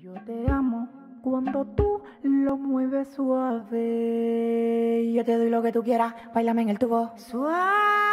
Yo te amo cuando tú lo mueves suave. Yo te doy lo que tú quieras, bailame en el tubo suave.